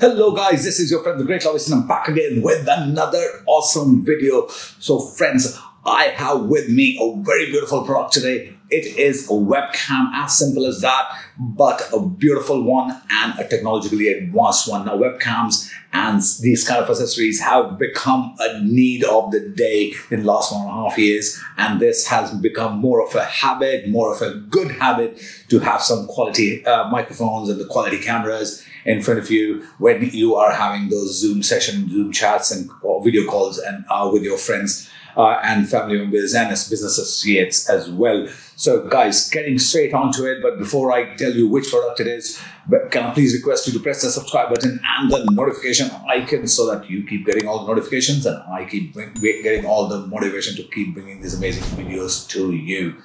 Hello guys, this is your friend the Great Lobbyist and I'm back again with another awesome video. So friends, I have with me a very beautiful product today. It is a webcam, as simple as that, but a beautiful one and a technologically advanced one. Now webcams and these kind of accessories have become a need of the day in the last one and a half years. And this has become more of a habit, more of a good habit to have some quality uh, microphones and the quality cameras in front of you when you are having those Zoom sessions, Zoom chats, and video calls, and uh, with your friends uh, and family members and as business associates as well. So, guys, getting straight onto it. But before I tell you which product it is, can I please request you to press the subscribe button and the notification icon so that you keep getting all the notifications and I keep getting all the motivation to keep bringing these amazing videos to you.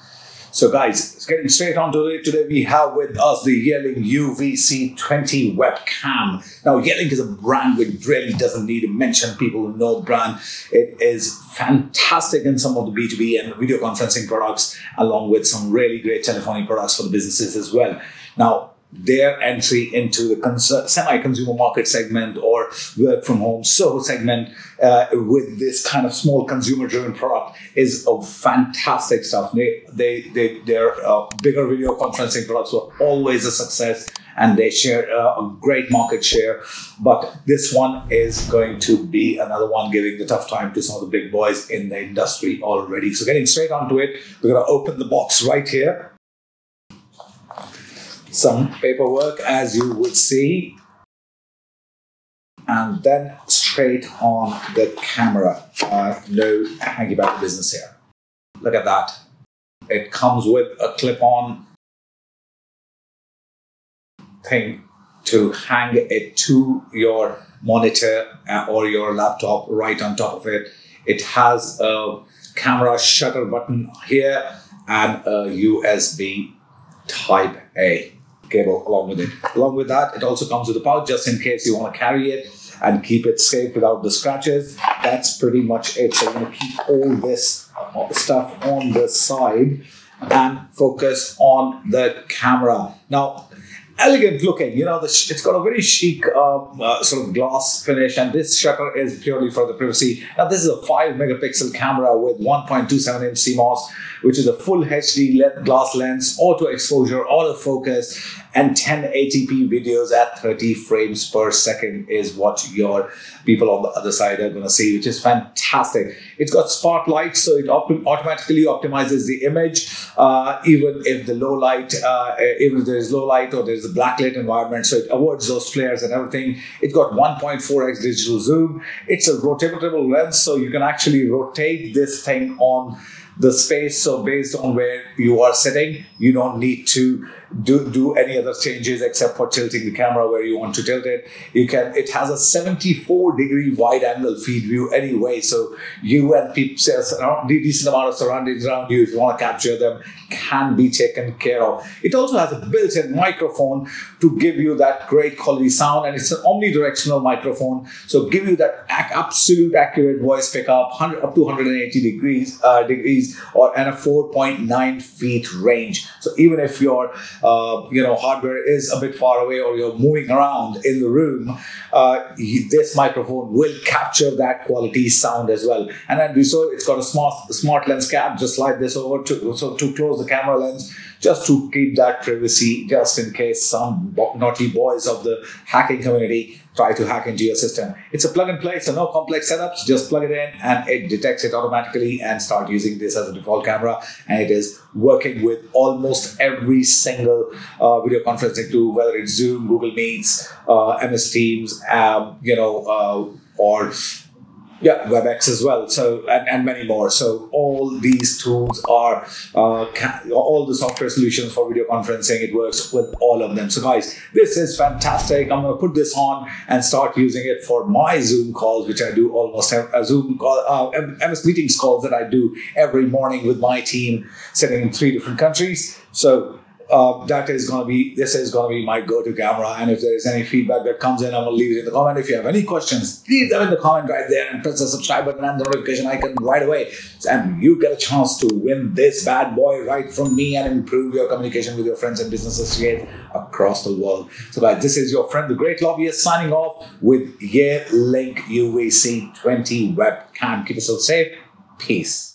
So guys, getting straight onto it, today we have with us the Yealink UVC20 webcam. Now Yealink is a brand which really doesn't need to mention people who know the brand. It is fantastic in some of the B2B and video conferencing products, along with some really great telephony products for the businesses as well. Now, their entry into the semi-consumer market segment or work from home Soho segment uh, with this kind of small consumer-driven product is a fantastic stuff. They, they, they, their uh, bigger video conferencing products were always a success and they share uh, a great market share. But this one is going to be another one giving the tough time to some of the big boys in the industry already. So getting straight onto it, we're going to open the box right here some paperwork as you would see and then straight on the camera. Uh, no hanky back business here. Look at that. It comes with a clip-on thing to hang it to your monitor uh, or your laptop right on top of it. It has a camera shutter button here and a USB type A cable along with it. Along with that, it also comes with a pouch just in case you want to carry it and keep it safe without the scratches. That's pretty much it. So I'm going to keep all this stuff on the side and focus on the camera. Now, elegant looking. You know, it's got a very chic um, uh, sort of glass finish, and this shutter is purely for the privacy. Now, this is a five megapixel camera with 1.27 inch CMOS, which is a full HD glass lens, auto exposure, autofocus, and 1080p videos at 30 frames per second is what your people on the other side are going to see, which is fantastic. It's got spotlight, so it op automatically optimizes the image, uh, even if the low light, uh, even if there is low light or there's a backlit environment, so it avoids those flares and everything. It's got 1.4x digital zoom. It's a rotatable lens, so you can actually rotate this thing on the space. So based on where you are sitting, you don't need to do, do any other changes except for tilting the camera where you want to tilt it. You can, it has a 74 degree wide angle feed view anyway. So you and people, a decent amount of surroundings around you, if you want to capture them, can be taken care of. It also has a built-in microphone to give you that great quality sound and it's an omnidirectional microphone. So give you that absolute accurate voice pickup, 100, up to 180 degrees, uh, degrees or and a 4.9 feet range. So even if your uh, you know hardware is a bit far away or you're moving around in the room, uh, this microphone will capture that quality sound as well. And then we saw it's got a smart smart lens cap. Just slide this over to so to close the camera lens just to keep that privacy, just in case some naughty boys of the hacking community try to hack into your system. It's a plug and play, so no complex setups, just plug it in and it detects it automatically and start using this as a default camera. And it is working with almost every single uh, video conferencing tool, whether it's Zoom, Google Meets, uh, MS Teams, um, you know, uh, or yeah, WebEx as well. So and, and many more. So all these tools are uh, all the software solutions for video conferencing. It works with all of them. So guys, this is fantastic. I'm going to put this on and start using it for my Zoom calls, which I do almost have a uh, Zoom call, uh, MS meetings calls that I do every morning with my team, sitting in three different countries. So uh, that is going to be this is going to be my go-to camera. And if there is any feedback that comes in i will leave it in the comment. If you have any questions leave them in the comment right there and press the subscribe button and the notification icon right away. And you get a chance to win this bad boy right from me and improve your communication with your friends and business associates across the world. So guys this is your friend the great lobbyist signing off with Yealink UVC 20 webcam. Keep yourself safe. Peace